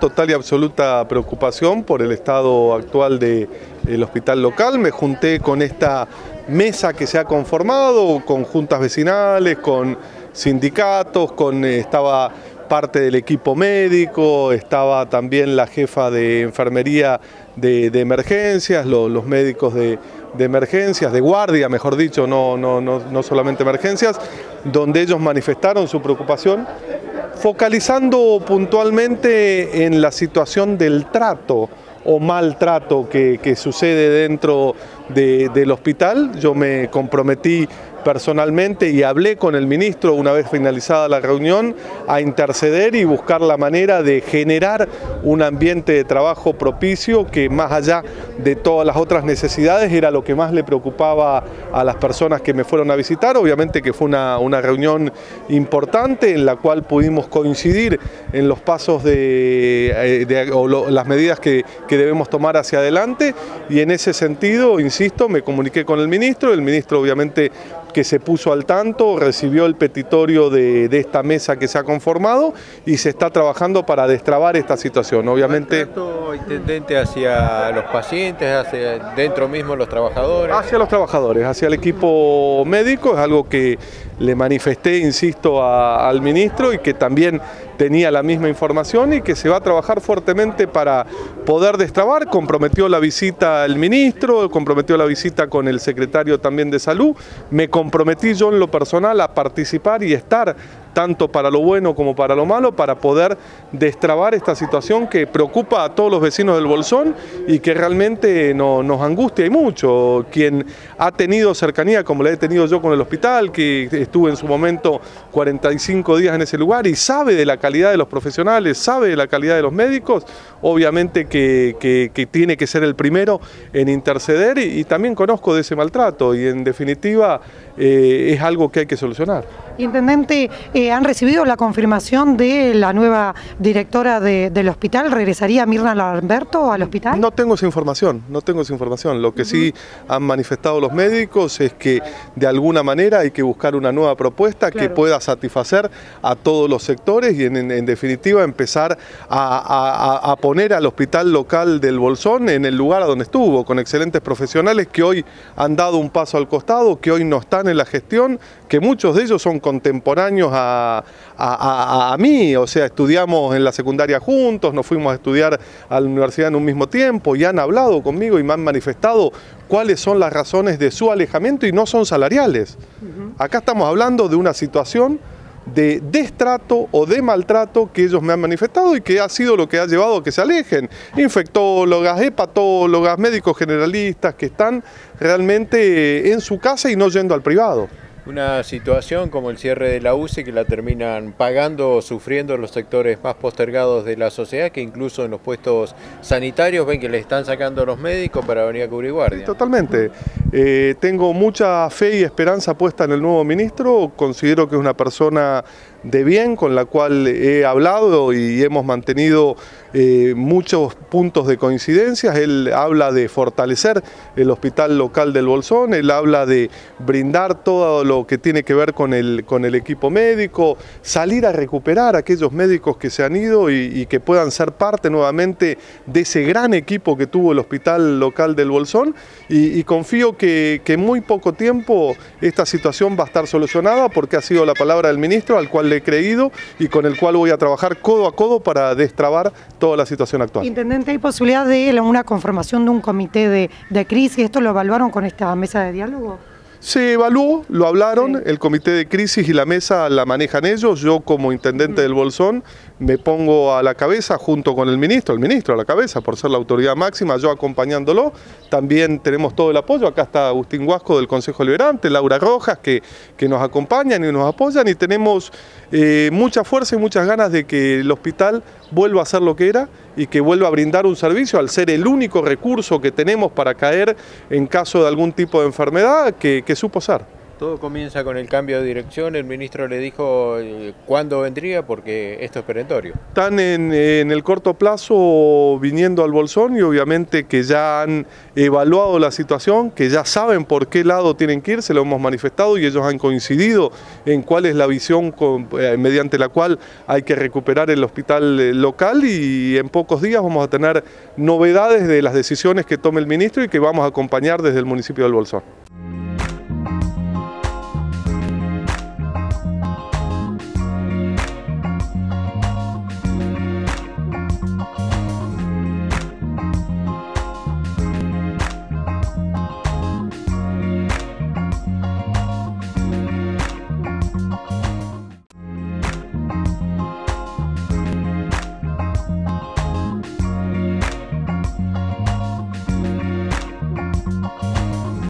Total y absoluta preocupación por el estado actual del hospital local. Me junté con esta mesa que se ha conformado, con juntas vecinales, con sindicatos, con estaba parte del equipo médico, estaba también la jefa de enfermería de, emergencias, los, médicos de, emergencias, de guardia, mejor dicho, no, no, no, no solamente emergencias, donde ellos manifestaron su preocupación focalizando puntualmente en la situación del trato o maltrato que, que sucede dentro del hospital. Yo me comprometí personalmente y hablé con el ministro una vez finalizada la reunión a interceder y buscar la manera de generar un ambiente de trabajo propicio que más allá de todas las otras necesidades era lo que más le preocupaba a las personas que me fueron a visitar. Obviamente que fue una, reunión importante en la cual pudimos coincidir en los pasos de, eh, o las medidas que, que debemos tomar hacia adelante y en ese sentido, insisto, me comuniqué con el ministro, el ministro obviamente que se puso al tanto, recibió el petitorio de, esta mesa que se ha conformado y se está trabajando para destrabar esta situación. Obviamente... intendente hacia los pacientes, hacia dentro mismo los trabajadores? Hacia los trabajadores, hacia el equipo médico, es algo que le manifesté, insisto, al ministro y que también tenía la misma información y que se va a trabajar fuertemente para poder destrabar. Comprometió la visita al ministro, comprometió la visita con el secretario también de salud. Me comprometí yo en lo personal a participar y estar tanto para lo bueno como para lo malo, para poder destrabar esta situación que preocupa a todos los vecinos del Bolsón y que realmente nos angustia y mucho. Quien ha tenido cercanía, como la he tenido yo con el hospital, que estuve en su momento 45 días en ese lugar y sabe de la calidad de los profesionales, sabe de la calidad de los médicos, obviamente que, tiene que ser el primero en interceder y, también conozco de ese maltrato y en definitiva eh, es algo que hay que solucionar. Intendente, ¿han recibido la confirmación de la nueva directora del hospital? ¿Regresaría Mirna Lamberto al hospital? No tengo esa información, no tengo esa información. Lo que sí han manifestado los médicos es que de alguna manera hay que buscar una nueva propuesta que pueda satisfacer a todos los sectores y en, definitiva empezar a, poner al hospital local del Bolsón en el lugar a donde estuvo, con excelentes profesionales que hoy han dado un paso al costado, que hoy no están en la gestión, que muchos de ellos son contemporáneos a, mí, o sea, estudiamos en la secundaria juntos, nos fuimos a estudiar a la universidad en un mismo tiempo y han hablado conmigo y me han manifestado cuáles son las razones de su alejamiento y no son salariales. Acá estamos hablando de una situación de destrato o de maltrato que ellos me han manifestado y que ha sido lo que ha llevado a que se alejen. Infectólogas, hepatólogas, médicos generalistas que están realmente en su casa y no yendo al privado. Una situación como el cierre de la UCI que la terminan pagando o sufriendo los sectores más postergados de la sociedad, que incluso en los puestos sanitarios ven que le están sacando los médicos para venir a cubrir guardia. totalmente. Eh, tengo mucha fe y esperanza puesta en el nuevo ministro. Considero que es una persona de bien con la cual he hablado y hemos mantenido eh, muchos puntos de coincidencias. Él habla de fortalecer el hospital local del Bolsón, él habla de brindar todo lo que tiene que ver con el, con el equipo médico, salir a recuperar a aquellos médicos que se han ido y, que puedan ser parte nuevamente de ese gran equipo que tuvo el hospital local del Bolsón y, confío que, en muy poco tiempo esta situación va a estar solucionada porque ha sido la palabra del ministro al cual he creído y con el cual voy a trabajar codo a codo para destrabar toda la situación actual. Intendente, ¿hay posibilidad de una conformación de un comité de, de crisis? ¿Esto lo evaluaron con esta mesa de diálogo? Se evaluó, lo hablaron, el comité de crisis y la mesa la manejan ellos, yo como intendente del Bolsón me pongo a la cabeza junto con el ministro, el ministro a la cabeza por ser la autoridad máxima, yo acompañándolo, también tenemos todo el apoyo, acá está Agustín Huasco del Consejo Liberante, Laura Rojas que, que nos acompañan y nos apoyan. Y tenemos eh, mucha fuerza y muchas ganas de que el hospital vuelva a ser lo que era y que vuelva a brindar un servicio al ser el único recurso que tenemos para caer en caso de algún tipo de enfermedad que, que supo ser. Todo comienza con el cambio de dirección. El ministro le dijo eh, cuándo vendría porque esto es perentorio. Están en, el corto plazo viniendo al Bolsón y obviamente que ya han evaluado la situación, que ya saben por qué lado tienen que ir, se lo hemos manifestado y ellos han coincidido en cuál es la visión eh, mediante la cual hay que recuperar el hospital eh, local y en pocos días vamos a tener novedades de las decisiones que tome el ministro y que vamos a acompañar desde el municipio del Bolsón.